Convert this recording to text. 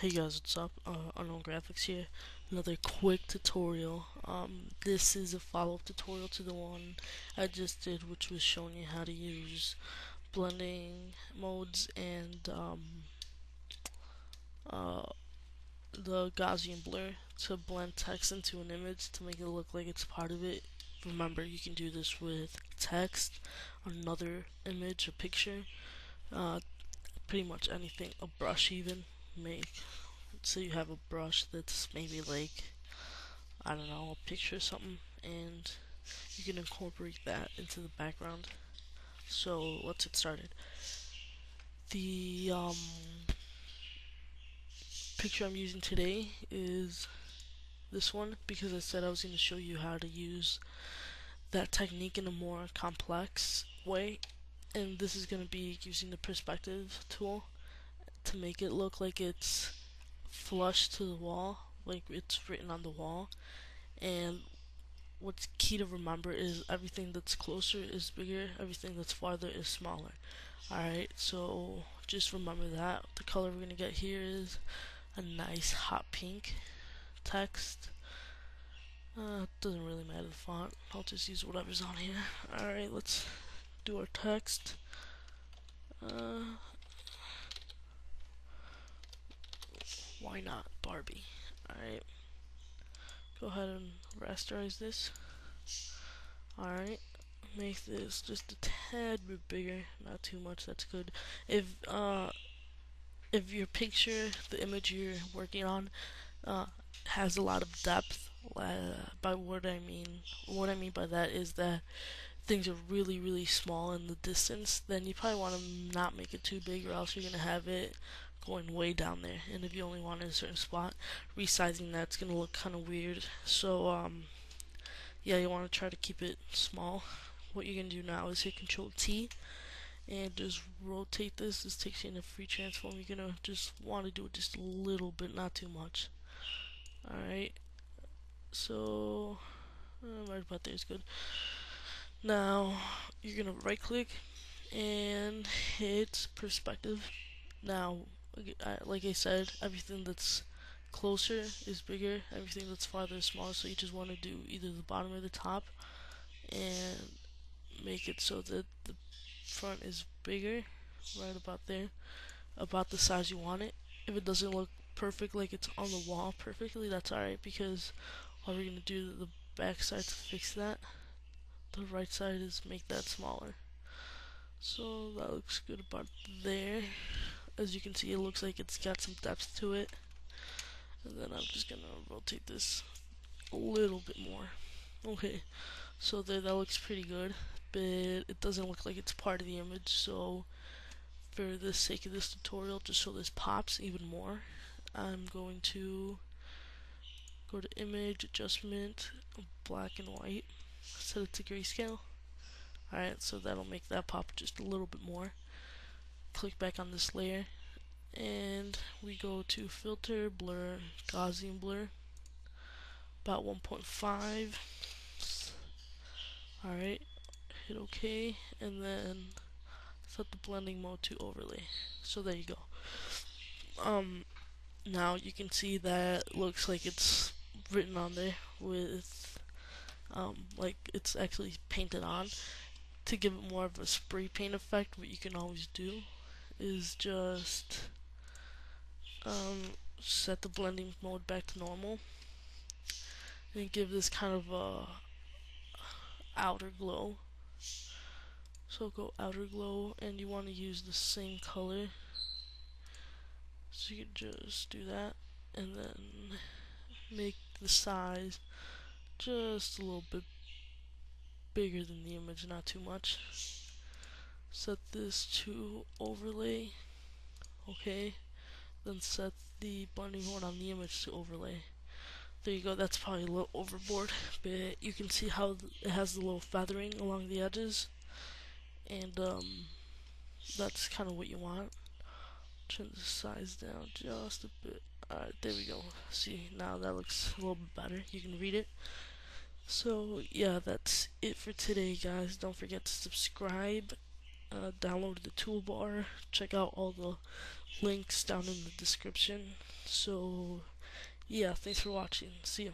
Hey guys, what's up? Uh, Unknown Graphics here. Another quick tutorial. Um, this is a follow-up tutorial to the one I just did, which was showing you how to use blending modes and um, uh, the Gaussian blur to blend text into an image to make it look like it's part of it. Remember, you can do this with text, another image, a picture, uh, pretty much anything, a brush even make so you have a brush that's maybe like I don't know a picture or something and you can incorporate that into the background. So let's get started. The um, picture I'm using today is this one because I said I was going to show you how to use that technique in a more complex way and this is going to be using the perspective tool to make it look like it's flush to the wall, like it's written on the wall. And what's key to remember is everything that's closer is bigger, everything that's farther is smaller. Alright, so just remember that. The color we're gonna get here is a nice hot pink text. Uh, doesn't really matter the font. I'll just use whatever's on here. Alright, let's do our text. Uh, why not Barbie? Alright. Go ahead and rasterize this. Alright. Make this just a tad bit bigger. Not too much, that's good. If uh if your picture, the image you're working on, uh, has a lot of depth, uh, by what I mean, what I mean by that is that things are really, really small in the distance, then you probably want to not make it too big, or else you're gonna have it going way down there. And if you only want a certain spot, resizing that's gonna look kind of weird. So um, yeah, you want to try to keep it small. What you're gonna do now is hit Control T and just rotate this. This takes you in a free transform. You're gonna just want to do it just a little bit, not too much. Alright, so uh, right about there is good. Now you're gonna right click and hit perspective. Now like I said, everything that's closer is bigger, everything that's farther is smaller, so you just want to do either the bottom or the top and make it so that the front is bigger, right about there, about the size you want it. If it doesn't look perfect like it's on the wall perfectly, that's alright because all we're going to do the back side to fix that, the right side is make that smaller. So that looks good about there as you can see it looks like it's got some depth to it. And then I'm just gonna rotate this a little bit more. Okay so there that looks pretty good but it doesn't look like it's part of the image so for the sake of this tutorial just so this pops even more I'm going to go to image adjustment black and white set it to grayscale. Alright so that'll make that pop just a little bit more click back on this layer and we go to filter blur Gaussian blur. About 1.5 alright hit OK and then set the blending mode to overlay. So there you go. Um now you can see that looks like it's written on there with um, like it's actually painted on to give it more of a spray paint effect what you can always do is just um, set the blending mode back to normal and give this kind of a outer glow. So go outer glow and you want to use the same color. So you can just do that and then make the size just a little bit bigger than the image not too much set this to overlay okay? Then set the bunny horn on the image to overlay. There you go that's probably a little overboard but you can see how it has the little feathering along the edges. And um, that's kind of what you want. Turn the size down just a bit. Alright there we go. See now that looks a little bit better. You can read it. So yeah that's it for today guys. Don't forget to subscribe uh, download the toolbar, check out all the links down in the description. So, yeah, thanks for watching. See you.